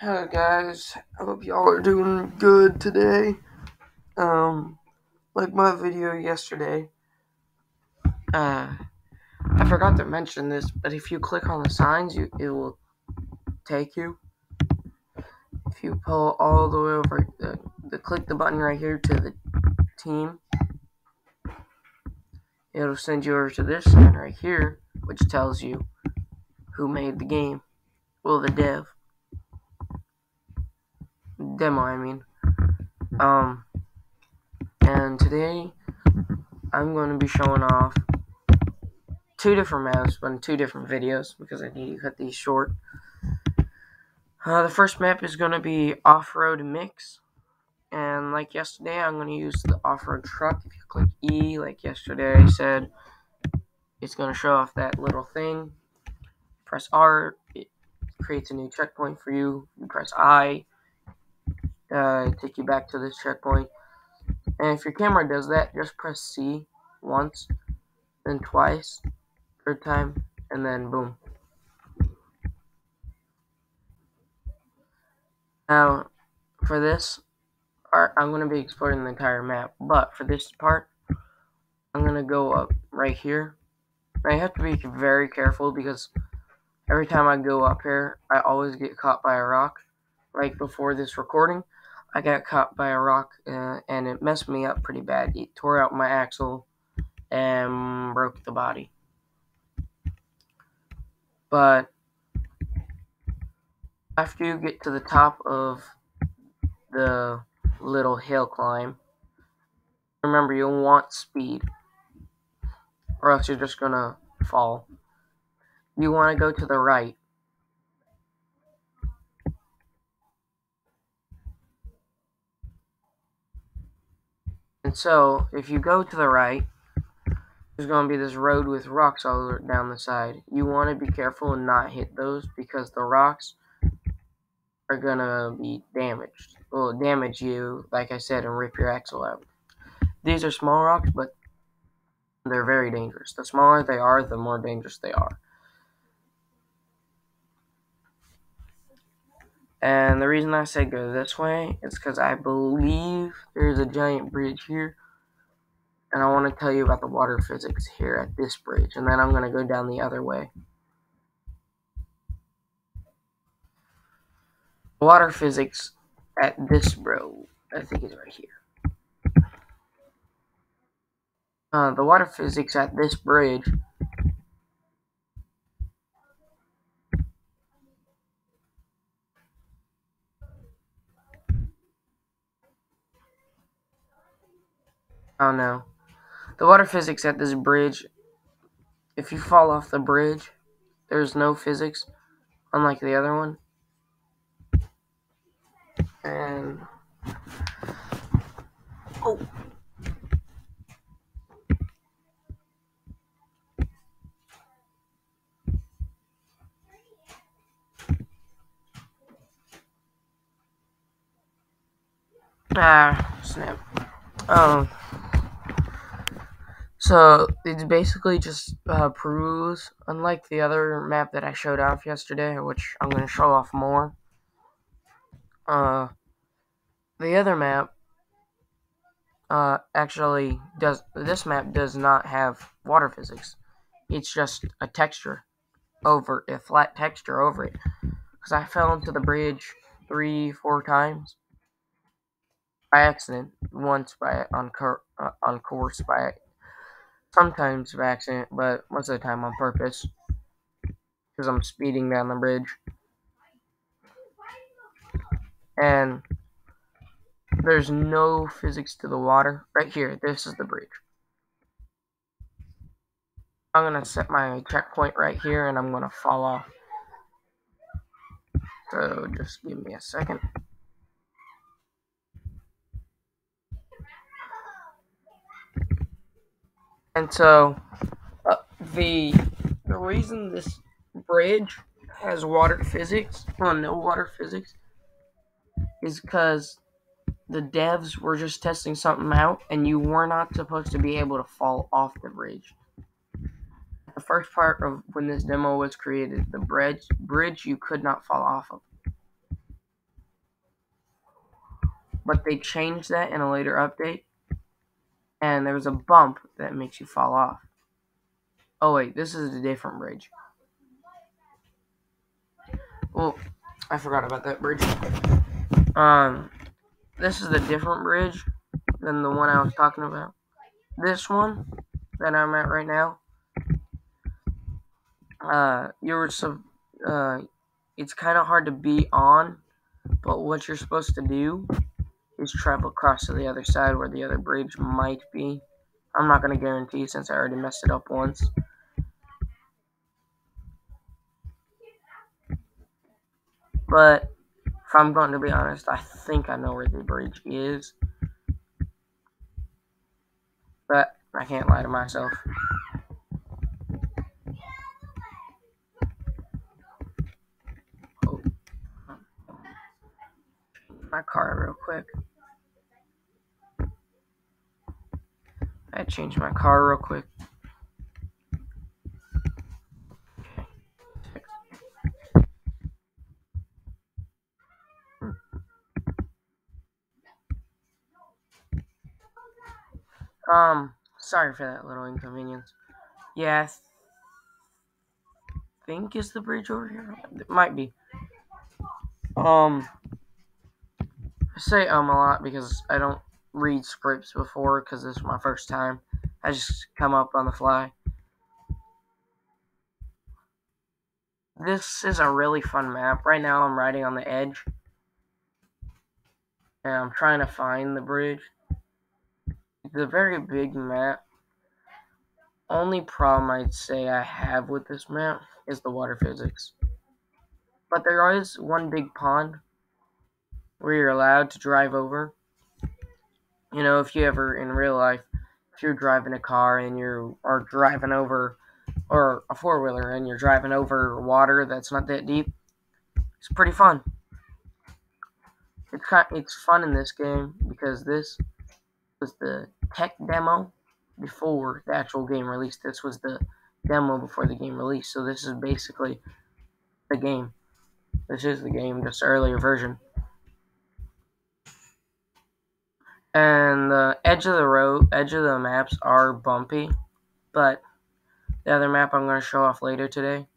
Hello guys, I hope y'all are doing good today. Um, like my video yesterday, uh, I forgot to mention this, but if you click on the signs, you it will take you. If you pull all the way over, the, the click the button right here to the team, it'll send you over to this sign right here, which tells you who made the game. Well, the dev demo, I mean. Um, and today I'm going to be showing off two different maps, but in two different videos because I need to cut these short. Uh, the first map is going to be off-road mix, and like yesterday, I'm going to use the off-road truck. If you click E, like yesterday I said, it's going to show off that little thing. Press R, it creates a new checkpoint for you. You press I, uh, take you back to this checkpoint. And if your camera does that, just press C once, then twice, third time, and then boom. Now, for this I'm going to be exploring the entire map, but for this part, I'm going to go up right here. I have to be very careful because every time I go up here, I always get caught by a rock. Right before this recording, I got caught by a rock uh, and it messed me up pretty bad. It tore out my axle and broke the body. But after you get to the top of the little hill climb, remember you'll want speed or else you're just gonna fall. You want to go to the right And so, if you go to the right, there's going to be this road with rocks all down the side. You want to be careful and not hit those because the rocks are going to be damaged. Will damage you, like I said, and rip your axle out. These are small rocks, but they're very dangerous. The smaller they are, the more dangerous they are. And the reason I say go this way is because I believe there's a giant bridge here. And I want to tell you about the water physics here at this bridge. And then I'm going to go down the other way. Water physics at this road, I think is right here. Uh, the water physics at this bridge Oh no. The water physics at this bridge, if you fall off the bridge, there's no physics, unlike the other one. And. Oh! Ah, snap. Um. So it's basically just uh, Peruse, unlike the other map that I showed off yesterday, which I'm going to show off more. Uh, the other map uh, actually does, this map does not have water physics. It's just a texture over, a flat texture over it. Because I fell into the bridge three, four times by accident. Once by on, uh, on course by sometimes by accident, but most of the time on purpose. Because I'm speeding down the bridge. And there's no physics to the water. Right here, this is the bridge. I'm going to set my checkpoint right here and I'm going to fall off. So just give me a second. And so, uh, the the reason this bridge has water physics, well, no water physics, is because the devs were just testing something out, and you were not supposed to be able to fall off the bridge. The first part of when this demo was created, the bridge bridge you could not fall off of. but they changed that in a later update. And there was a bump that makes you fall off. Oh wait, this is a different bridge. Well, I forgot about that bridge. Um, this is a different bridge than the one I was talking about. This one that I'm at right now. Uh, you're some. Uh, it's kind of hard to be on, but what you're supposed to do is travel across to the other side where the other bridge might be. I'm not going to guarantee since I already messed it up once. But if I'm going to be honest, I think I know where the bridge is. But I can't lie to myself. Oh. My car real quick. I changed my car real quick. Um, sorry for that little inconvenience. Th think is the bridge over here. It might be. Um, I say um a lot because I don't read scripts before because this is my first time. I just come up on the fly. This is a really fun map. Right now I'm riding on the edge. And I'm trying to find the bridge. It's a very big map. Only problem I'd say I have with this map is the water physics. But there is one big pond where you're allowed to drive over. You know, if you ever in real life, if you're driving a car and you are driving over, or a four wheeler and you're driving over water that's not that deep, it's pretty fun. It's kind, it's fun in this game because this was the tech demo before the actual game release. This was the demo before the game release, So this is basically the game. This is the game, just earlier version. And the edge of the road, edge of the maps are bumpy, but the other map I'm going to show off later today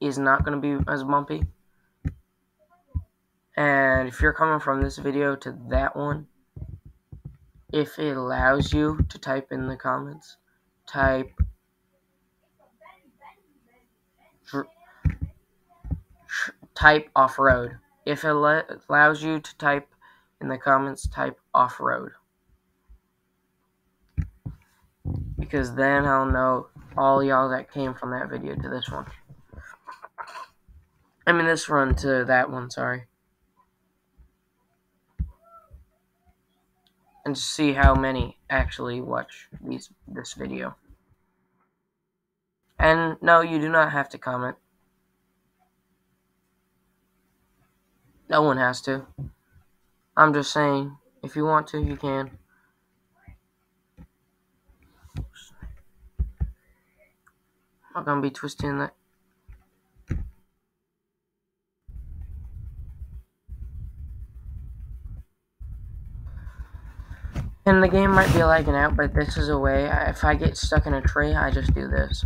is not going to be as bumpy. And if you're coming from this video to that one, if it allows you to type in the comments, type type off-road. If it allows you to type in the comments, type off-road. Because then I'll know all y'all that came from that video to this one. I mean this run to that one, sorry. and see how many actually watch these this video. And no, you do not have to comment. No one has to. I'm just saying, if you want to, you can. Not gonna be twisting that And the game might be lagging out, but this is a way. If I get stuck in a tree, I just do this.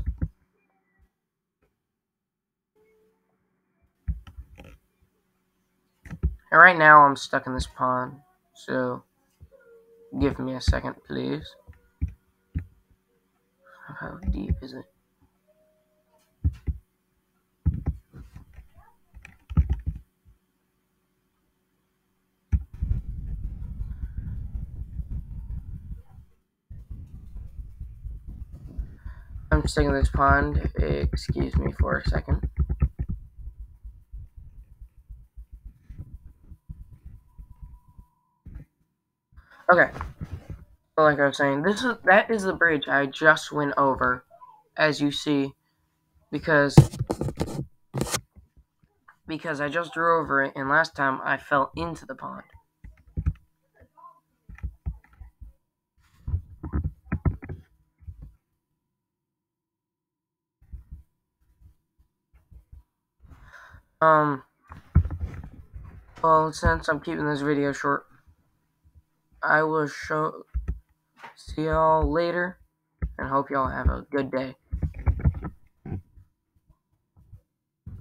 And right now, I'm stuck in this pond. So, give me a second, please. How deep is it? I'm staying in this pond. Excuse me for a second. Okay. Like I was saying, this is that is the bridge I just went over, as you see, because because I just drew over it, and last time I fell into the pond. Um, well, since I'm keeping this video short, I will show see y'all later and hope y'all have a good day.